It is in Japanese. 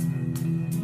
え?